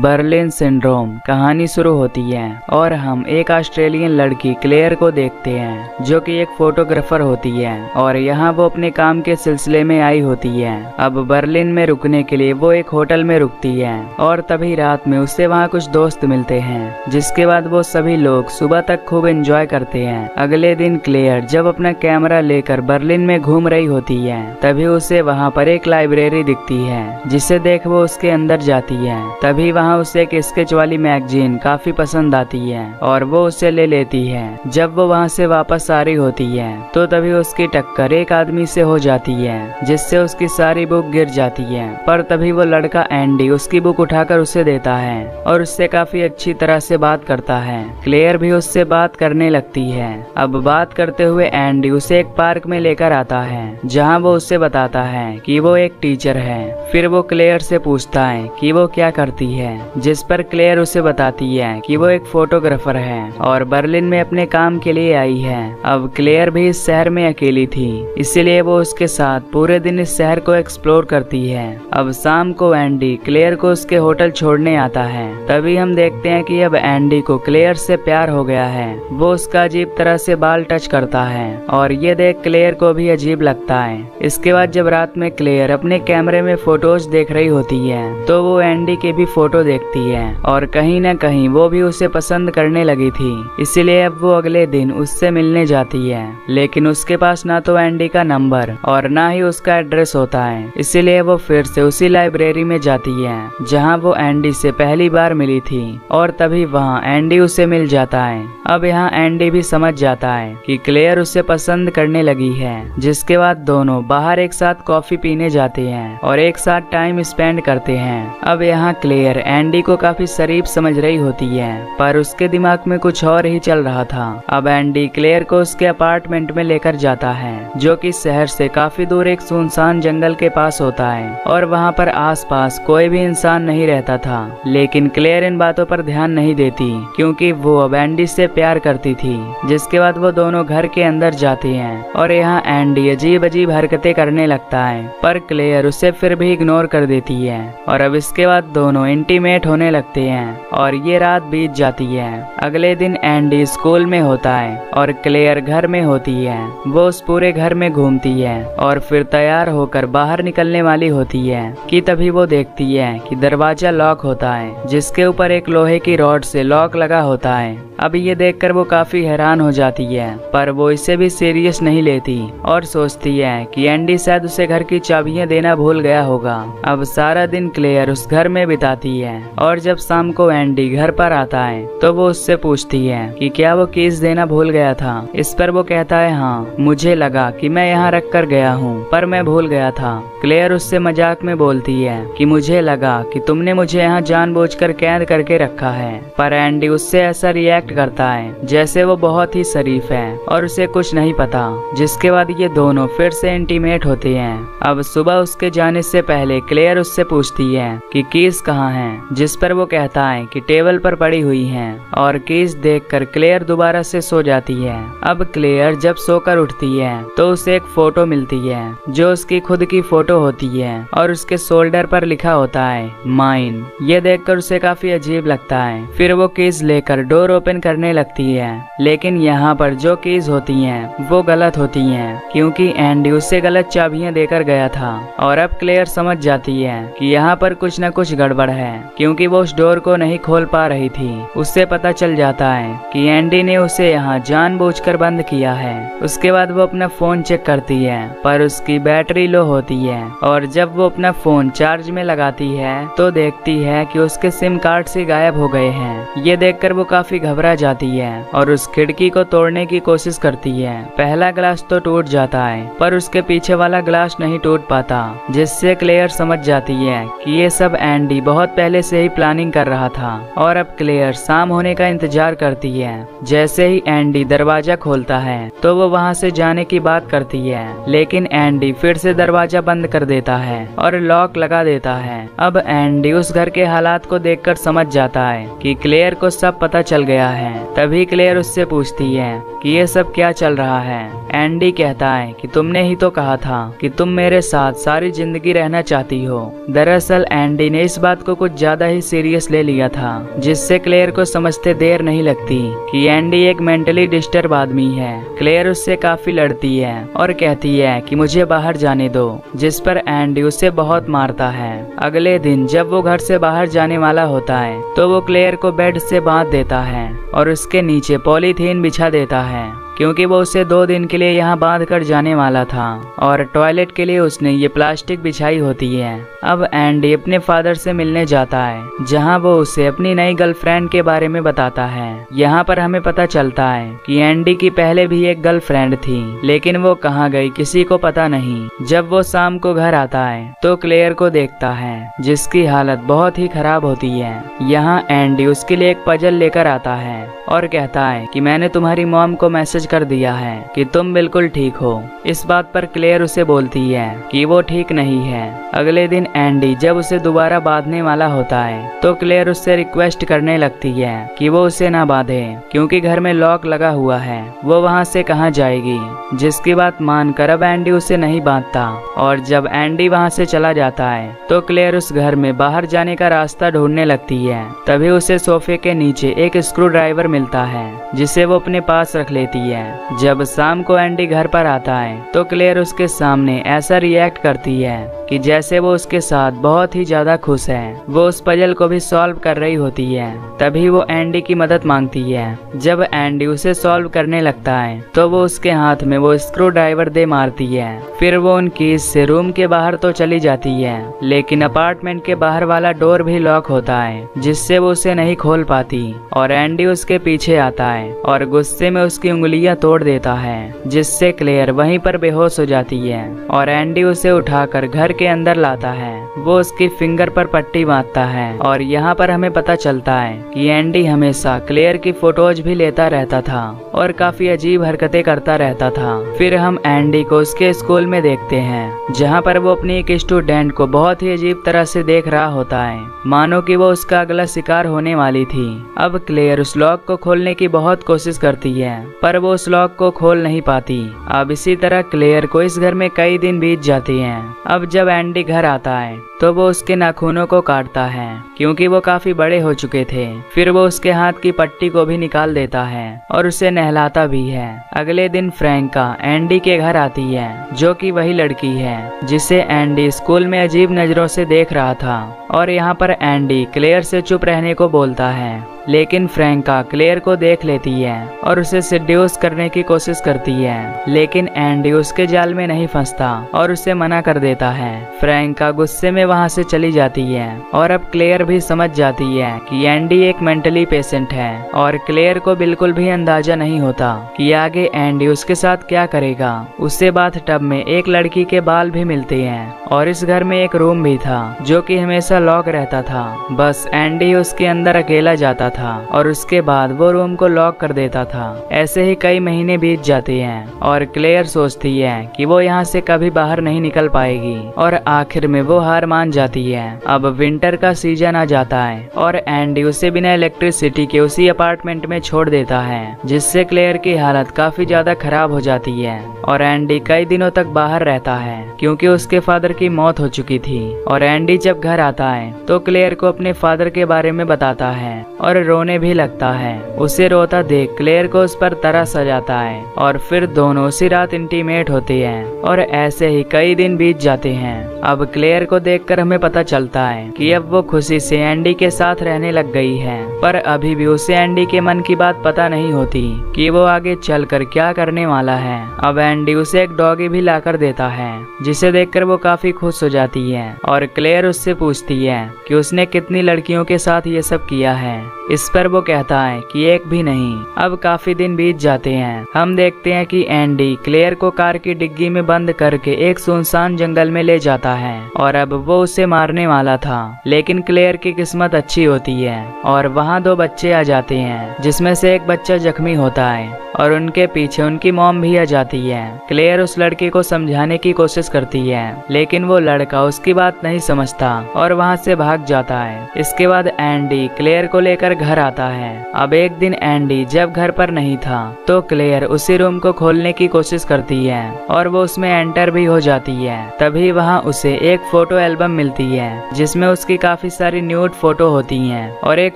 Berlin syndrome कहानी शुरू होती है और हम एक ऑस्ट्रेलियन लड़की क्लेयर को देखते हैं, जो कि एक फोटोग्राफर होती है, और यहाँ वो अपने काम के सिलसिले में आई होती है। अब बर्लिन में रुकने के लिए वो एक होटल में रुकती है, और तभी रात में उससे वहाँ कुछ दोस्त मिलते हैं, जिसके बाद वो सभी लोग सुबह तक खूब एंजॉय करते हैं। अगले दिन क्लेयर जब अपना कैमरा लेकर बर्लिन में घूम रही होती है, तभी उसे वहाँ पर एक लाइब्रेरी दिखती है, जिसे देख वो उसके अंदर जाती है। तभी वहाँ उसे एक स्केच वाली मैगजीन काफ़ी पसंद आती है और वो उसे ले लेती है। जब वो वहाँ से वापस आ रही होती है तो तभी उसकी टक्कर एक आदमी से हो जाती है, जिससे उसकी सारी बुक गिर जाती है। पर तभी वो लड़का एंडी उसकी बुक उठाकर उसे देता है और उससे काफ़ी अच्छी तरह से बात करता है। क्लेयर भी उससे बात करने लगती है। अब बात करते हुए एंडी उसे एक पार्क में लेकर आता है, जहाँ वो उसे बताता है कि वो एक टीचर है। फिर वो क्लेयर से पूछता है कि वो क्या करती है। जिस पर क्लेयर उसे बताती है कि वो एक फोटोग्राफर है और बर्लिन में अपने काम के लिए आई है। अब क्लेयर भी इस शहर में अकेली थी, इसीलिए वो उसके साथ पूरे दिन इस शहर को एक्सप्लोर करती है। अब शाम को एंडी क्लेयर को उसके होटल छोड़ने आता है। तभी हम देखते हैं कि अब एंडी को क्लेयर से प्यार हो गया है। वो उसका अजीब तरह से बाल टच करता है और ये देख क्लेयर को भी अजीब लगता है। इसके बाद जब रात में क्लेयर अपने कैमरे में फ़ोटोज़ देख रही होती है तो वो एंडी के भी फ़ोटो देखती है, और कहीं न कहीं वो भी उसे पसंद करने लगी थी। इसीलिए अब वो अगले दिन उससे मिलने जाती है। लेकिन उसके पास ना तो एंडी का नंबर और ना ही उसका एड्रेस होता है। इसीलिए वो फिर से उसी लाइब्रेरी में जाती है, जहाँ वो एंडी से पहली बार मिली थी, और तभी वहाँ एंडी उसे मिल जाता है। अब यहाँ एंडी भी समझ जाता है कि क्लेयर उसे पसंद करने लगी है, जिसके बाद दोनों बाहर एक साथ कॉफ़ी पीने जाते हैं, और एक साथ टाइम स्पेंड करते हैं। अब यहाँ क्लेयर एंडी को काफ़ी शरीफ समझ रही होती है, पर उसके दिमाग में कुछ और ही चल रहा था। अब एंडी क्लेयर को उसके अपार्टमेंट में लेकर जाता है, जो कि शहर से काफ़ी दूर एक सुनसान जंगल के पास होता है, और वहाँ पर आसपास कोई भी इंसान नहीं रहता था। लेकिन क्लेयर इन बातों पर ध्यान नहीं देती, क्योंकि वो अब एंडी से प्यार करती थी, जिसके बाद वो दोनों घर के अंदर जाती हैं, और यहाँ एंडी अजीब अजीब हरकतें करने लगता है, पर क्लेयर उसे फिर भी इग्नोर कर देती है, और अब इसके बाद दोनों इंटीमेट होने लगते हैं, और ये रात बीत जाती है। अगले दिन एंडी स्कूल में होता है, और क्लेयर घर में होती है। वो उस पूरे घर में घूमती है, और फिर तैयार होकर बाहर निकलने वाली होती है, कि तभी वो देखती है कि दरवाज़ा लॉक होता है, जिसके ऊपर एक लोहे की रॉड से लॉक लगा होता है। अब ये देखकर वो काफ़ी हैरान हो जाती है, पर वो इसे भी सीरियस नहीं लेती, और सोचती है कि एंडी शायद उसे घर की चाबियाँ देना भूल गया होगा। अब सारा दिन क्लेयर उस घर में बिताती है और जब शाम को एंडी घर पर आता है तो वो उससे पूछती है कि क्या वो केस देना भूल गया था? इस पर वो कहता है हाँ मुझे लगा कि मैं यहाँ रख कर गया हूँ, पर मैं भूल गया था। क्लेयर उससे मज़ाक में बोलती है कि मुझे लगा कि तुमने मुझे यहाँ जानबूझकर कैद करके रखा है। पर एंडी उससे ऐसा रिएक्ट करता है, जैसे वो बहुत ही शरीफ है, और उसे कुछ नहीं पता, जिसके बाद ये दोनों फिर से इंटीमेट होते हैं। अब सुबह उसके जाने से पहले क्लेयर उससे पूछती है कि केस कहाँ है? जिस पर वो कहता है कि टेबल पर पड़ी हुई है और कीज देखकर क्लेयर दोबारा से सो जाती है। अब क्लेयर जब सोकर उठती है तो उसे एक फ़ोटो मिलती है, जो उसकी खुद की फ़ोटो होती है और उसके शोल्डर पर लिखा होता है माइन ये देखकर उसे काफ़ी अजीब लगता है। फिर वो कीज लेकर डोर ओपन करने लगती है, लेकिन यहाँ पर जो कीज होती हैं, वो गलत होती हैं, क्योंकि एंडी उससे गलत चाबियाँ देकर गया था। और अब क्लेयर समझ जाती है कि यहाँ पर कुछ न कुछ गड़बड़ है। क्योंकि वो उस डोर को नहीं खोल पा रही थी। उससे पता चल जाता है कि एंडी ने उसे यहाँ जानबूझकर बंद किया है। उसके बाद वो अपना फ़ोन चेक करती है, पर उसकी बैटरी लो होती है और जब वो अपना फ़ोन चार्ज में लगाती है तो देखती है कि उसके सिम कार्ड से गायब हो गए हैं। ये देखकर वो काफ़ी घबरा जाती है और उस खिड़की को तोड़ने की कोशिश करती है। पहला ग्लास तो टूट जाता है, पर उसके पीछे वाला ग्लास नहीं टूट पाता, जिससे क्लेयर समझ जाती है कि ये सब एंडी बहुत पहले से ही प्लानिंग कर रहा था और अब क्लेयर शाम होने का इंतज़ार करती है। जैसे ही एंडी दरवाज़ा खोलता है तो वो वहाँ से जाने की बात करती है। लेकिन एंडी फिर से दरवाज़ा बंद कर देता है और लॉक लगा देता है। अब एंडी उस घर के हालात को देखकर समझ जाता है कि क्लेयर को सब पता चल गया है। तभी क्लेयर उससे पूछती है कि ये सब क्या चल रहा है? एंडी कहता है कि तुमने ही तो कहा था कि तुम मेरे साथ सारी ज़िंदगी रहना चाहती हो। दरअसल एंडी ने इस बात को कुछ ज़्यादा ही सीरियस ले लिया था, जिससे क्लेयर को समझते देर नहीं लगती कि एंडी एक मेंटली डिस्टर्ब आदमी है। क्लेयर उससे काफ़ी लड़ती है और कहती है कि मुझे बाहर जाने दो, जिस पर एंडी उसे बहुत मारता है। अगले दिन जब वो घर से बाहर जाने वाला होता है तो वो क्लेयर को बेड से बाँध देता है और उसके नीचे पॉलीथीन बिछा देता है। क्योंकि वो उसे दो दिन के लिए यहाँ बाँध कर जाने वाला था, और टॉयलेट के लिए उसने ये प्लास्टिक बिछाई होती है। अब एंडी अपने फादर से मिलने जाता है, जहाँ वो उसे अपनी नई गर्लफ्रेंड के बारे में बताता है। यहाँ पर हमें पता चलता है कि एंडी की पहले भी एक गर्लफ्रेंड थी, लेकिन वो कहाँ गई किसी को पता नहीं। जब वो शाम को घर आता है तो क्लेयर को देखता है, जिसकी हालत बहुत ही खराब होती है। यहाँ एंडी उसके लिए एक पजल लेकर आता है, और कहता है कि मैंने तुम्हारी मॉम को मैसेज कर दिया है कि तुम बिल्कुल ठीक हो। इस बात पर क्लेयर उसे बोलती है कि वो ठीक नहीं है। अगले दिन एंडी जब उसे दोबारा बांधने वाला होता है तो क्लेयर उससे रिक्वेस्ट करने लगती है कि वो उसे ना बांधे, क्योंकि घर में लॉक लगा हुआ है। वो वहाँ से कहाँ जाएगी? जिसकी बात मानकर अब एंडी उसे नहीं बांधता। और जब एंडी वहाँ से चला जाता है तो क्लेयर उस घर में बाहर जाने का रास्ता ढूँढने लगती है। तभी उसे सोफे के नीचे एक स्क्रू ड्राइवर मिलता है, जिसे वो अपने पास रख लेती है। है। जब शाम को एंडी घर पर आता है तो क्लेयर उसके सामने ऐसा रिएक्ट करती है। कि जैसे वो उसके साथ बहुत ही ज़्यादा खुश है, वो उस पजल को भी सॉल्व कर रही होती है, तभी वो एंडी की मदद मांगती है। जब एंडी उसे सॉल्व करने लगता है तो वो उसके हाथ में वो स्क्रू ड्राइवर दे मारती है। फिर वो उन कीज से रूम के बाहर तो चली जाती है, लेकिन अपार्टमेंट के बाहर वाला डोर भी लॉक होता है, जिससे वो उसे नहीं खोल पाती, और एंडी उसके पीछे आता है, और गुस्से में उसकी उंगलियाँ तोड़ देता है, जिससे क्लेयर वहीं पर बेहोश हो जाती है, और एंडी उसे उठाकर घर के अंदर लाता है। वो उसकी फिंगर पर पट्टी बांधता है और यहाँ पर हमें पता चलता है कि एंडी हमेशा क्लेयर की फ़ोटोज़ भी लेता रहता था और काफ़ी अजीब हरकतें करता रहता था। फिर हम एंडी को उसके स्कूल में देखते हैं, जहाँ पर वो अपनी एक स्टूडेंट को बहुत ही अजीब तरह से देख रहा होता है। मानो कि वो उसका अगला शिकार होने वाली थी। अब क्लेयर उस लॉक को खोलने की बहुत कोशिश करती है, पर वो उस लॉक को खोल नहीं पाती। अब इसी तरह क्लेयर को इस घर में कई दिन बीत जाती हैं। अब जब एंडी घर आता है तो वो उसके नाखूनों को काटता है, क्योंकि वो काफ़ी बड़े हो चुके थे। फिर वो उसके हाथ की पट्टी को भी निकाल देता है, और उसे नहलाता भी है। अगले दिन फ्रैंका एंडी के घर आती है, जो कि वही लड़की है, जिसे एंडी स्कूल में अजीब नज़रों से देख रहा था। और यहाँ पर एंडी क्लेयर से चुप रहने को बोलता है। लेकिन फ्रैंका क्लेयर को देख लेती है और उसे सिड्यूस करने की कोशिश करती है। लेकिन एंडी उसके जाल में नहीं फंसता और उसे मना कर देता है। फ्रैंका गुस्से में वहाँ से चली जाती है और अब क्लेयर भी समझ जाती है कि एंडी एक मेंटली पेशेंट है और क्लेयर को बिल्कुल भी अंदाज़ा नहीं होता कि आगे एंडी उसके साथ क्या करेगा। उससे बात टब में एक लड़की के बाल भी मिलते हैं और इस घर में एक रूम भी था जो कि हमेशा लॉक रहता था। बस एंडी उसके अंदर अकेला जाता था और उसके बाद वो रूम को लॉक कर देता था। ऐसे ही कई महीने बीत जाते हैं और क्लेयर सोचती है कि वो यहाँ से कभी बाहर नहीं निकल पाएगी और आखिर में वो हार मान जाती है। अब विंटर का सीज़न आ जाता है और एंडी उसे बिना इलेक्ट्रिसिटी के उसी अपार्टमेंट में छोड़ देता है, जिससे क्लेयर की हालत काफ़ी ज़्यादा खराब हो जाती है और एंडी कई दिनों तक बाहर रहता है, क्योंकि उसके फादर की मौत हो चुकी थी। और एंडी जब घर आता है तो क्लेयर को अपने फादर के बारे में बताता है और रोने भी लगता है। उसे रोता देख क्लेयर को उस पर तरस आ जाता है और फिर दोनों उसी रात इंटीमेट होते हैं और ऐसे ही कई दिन बीत जाते हैं। अब क्लेयर को देखकर हमें पता चलता है कि अब वो खुशी से एंडी के साथ रहने लग गई है। पर अभी भी उसे एंडी के मन की बात पता नहीं होती कि वो आगे चलकर क्या करने वाला है। अब एंडी उसे एक डॉगी भी लाकर देता है, जिसे देखकर वो काफ़ी खुश हो जाती है और क्लेयर उससे पूछती है कि उसने कितनी लड़कियों के साथ ये सब किया है। इस पर वो कहता है कि एक भी नहीं, अब काफ़ी दिन बीत जाते हैं। हम देखते हैं कि एंडी क्लेयर को कार की डिग्गी में बंद करके एक सुनसान जंगल में ले जाता है, और अब वो उसे मारने वाला था। लेकिन क्लेयर की किस्मत अच्छी होती है, और वहाँ दो बच्चे आ जाते हैं, जिसमें से एक बच्चा जख्मी होता है, और उनके पीछे उनकी मॉम भी आ जाती है। क्लेयर उस लड़के को समझाने की कोशिश करती है, लेकिन वो लड़का उसकी बात नहीं समझता, और वहाँ से भाग जाता है। इसके बाद एंडी क्लेयर को लेकर घर आता है। अब एक दिन एंडी जब घर पर नहीं था तो क्लेयर उसी रूम को खोलने की कोशिश करती है और वो उसमें एंटर भी हो जाती है। तभी वहाँ उसे एक फ़ोटो एल्बम मिलती है, जिसमें उसकी काफ़ी सारी न्यूड फ़ोटो होती हैं और एक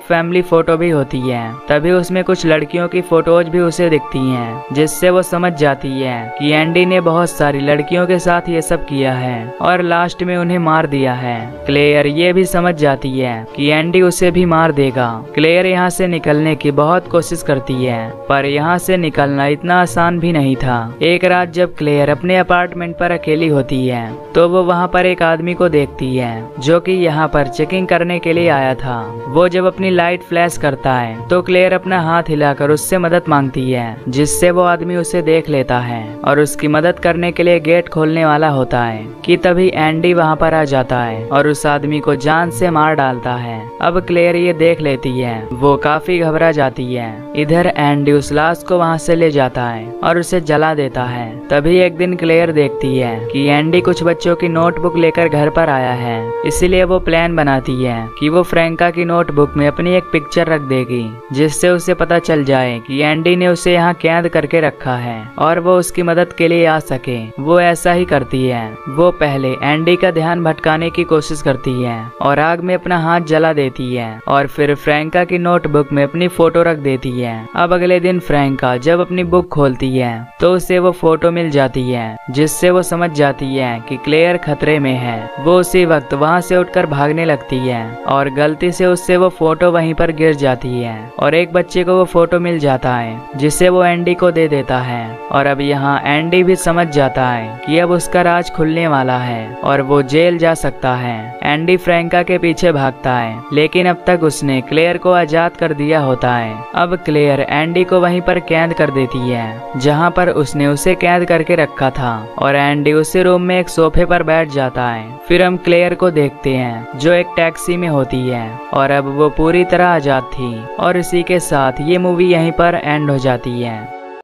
फैमिली फ़ोटो भी होती है। तभी उसमें कुछ लड़कियों की फ़ोटोज़ भी उसे दिखती हैं, जिससे वो समझ जाती है कि एंडी ने बहुत सारी लड़कियों के साथ ये सब किया है और लास्ट में उन्हें मार दिया है। क्लेयर ये भी समझ जाती है कि एंडी उसे भी मार देगा। क्लेयर यहाँ से निकलने की बहुत कोशिश करती है, पर यहाँ से निकलना इतना आसान भी नहीं था। एक रात जब क्लेयर अपने अपार्टमेंट पर अकेली होती है तो वो वहाँ पर एक आदमी को देखती है, जो कि यहाँ पर चेकिंग करने के लिए आया था। वो जब अपनी लाइट फ्लैश करता है तो क्लेयर अपना हाथ हिलाकर उससे मदद मांगती है, जिससे वो आदमी उसे देख लेता है, और उसकी मदद करने के लिए गेट खोलने वाला होता है, कि तभी एंडी वहाँ पर आ जाता है, और उस आदमी को जान से मार डालता है। अब क्लेयर ये देख लेती है वो काफ़ी घबरा जाती है। इधर एंडी उस लाश को वहाँ से ले जाता है और उसे जला देता है। तभी एक दिन क्लेयर देखती है कि एंडी कुछ बच्चों की नोटबुक लेकर घर पर आया है। इसीलिए वो प्लान बनाती है कि वो फ्रेंका की नोटबुक में अपनी एक पिक्चर रख देगी, जिससे उसे पता चल जाए कि एंडी ने उसे यहाँ कैद करके रखा है और वो उसकी मदद के लिए आ सके। वो ऐसा ही करती है। वो पहले एंडी का ध्यान भटकाने की कोशिश करती है और आग में अपना हाथ जला देती है और फिर फ्रैंका की नोटबुक में अपनी फ़ोटो रख देती है। अब अगले दिन फ्रैंका जब अपनी बुक खोलती है तो उसे वो फ़ोटो मिल जाती है, जिससे वो समझ जाती है कि क्लेयर खतरे में है। वो उसी वक्त वहाँ से उठकर भागने लगती है, और गलती से उससे वो फ़ोटो वहीं पर गिर जाती है, और एक बच्चे को वो फ़ोटो मिल जाता है, जिसे वो एंडी को दे देता है। और अब यहाँ एंडी भी समझ जाता है कि अब उसका राज खुलने वाला है, और वो जेल जा सकता है। एंडी फ्रैंका के पीछे भागता है, लेकिन अब तक उसने क्लेयर को आज़ाद कर दिया होता है। अब क्लेयर, एंडी को वहीं पर कैद कर देती है, जहाँ पर उसने उसे कैद करके रखा था, और एंडी उसी रूम में एक सोफे पर बैठ जाता है। फिर हम क्लेयर को देखते हैं, जो एक टैक्सी में होती है, और अब वो पूरी तरह आज़ाद थी, और इसी के साथ ये मूवी यहीं पर एंड हो जाती है।